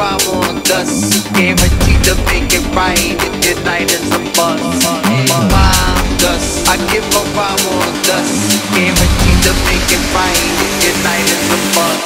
on dust to make it right a dust, I give a mama on dust Guaranteed to make it right if your night is a bust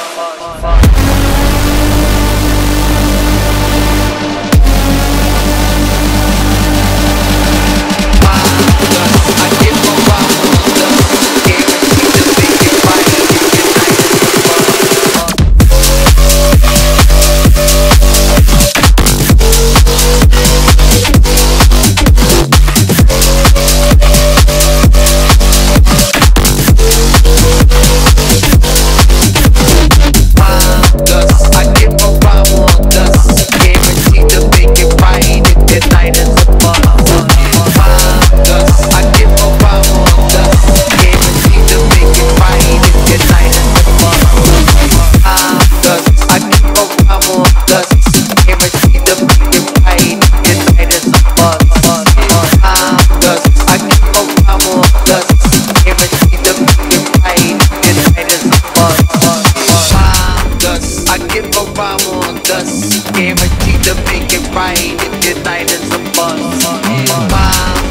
I want thus Guaranteed to make it right if your is the bust. Bomb.